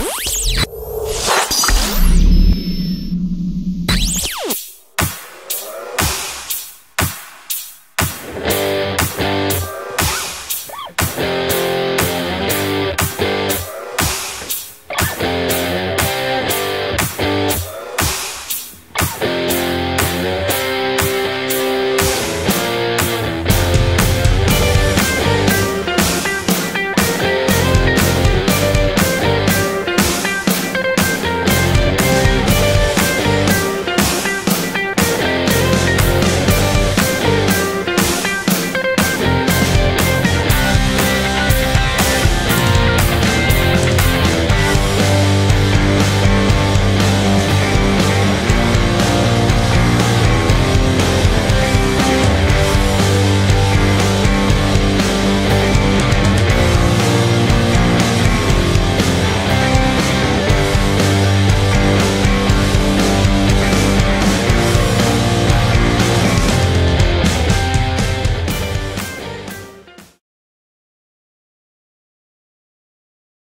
Bye.